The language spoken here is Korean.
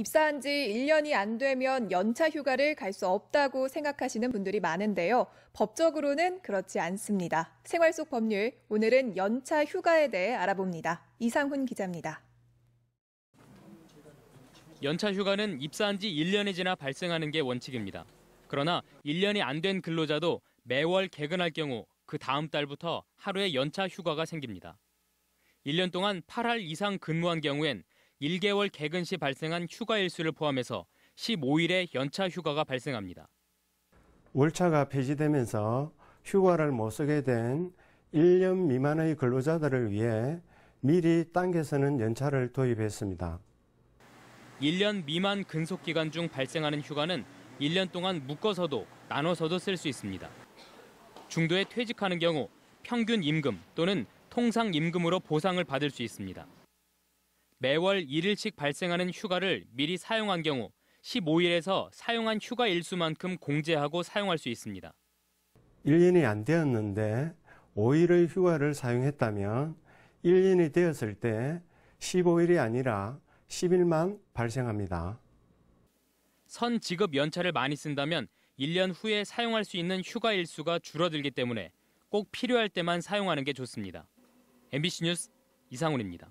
입사한 지 1년이 안 되면 연차 휴가를 갈 수 없다고 생각하시는 분들이 많은데요. 법적으로는 그렇지 않습니다. 생활 속 법률, 오늘은 연차 휴가에 대해 알아봅니다. 이상훈 기자입니다. 연차 휴가는 입사한 지 1년이 지나 발생하는 게 원칙입니다. 그러나 1년이 안 된 근로자도 매월 개근할 경우 그 다음 달부터 하루의 연차 휴가가 생깁니다. 1년 동안 8할 이상 근무한 경우엔 1개월 개근 시 발생한 휴가 일수를 포함해서 15일의 연차 휴가가 발생합니다. 월차가 폐지되면서 휴가를 못 쓰게 된 1년 미만의 근로자들을 위해 미리 당겨서는 연차를 도입했습니다. 1년 미만 근속 기간 중 발생하는 휴가는 1년 동안 묶어서도 나눠서도 쓸 수 있습니다. 중도에 퇴직하는 경우 평균 임금 또는 통상 임금으로 보상을 받을 수 있습니다. 매월 1일씩 발생하는 휴가를 미리 사용한 경우 15일에서 사용한 휴가 일수만큼 공제하고 사용할 수 있습니다. 1년이 안 되었는데 5일의 휴가를 사용했다면 1년이 되었을 때 15일이 아니라 10일만 발생합니다. 선 지급 연차를 많이 쓴다면 1년 후에 사용할 수 있는 휴가 일수가 줄어들기 때문에 꼭 필요할 때만 사용하는 게 좋습니다. MBC 뉴스 이상훈입니다.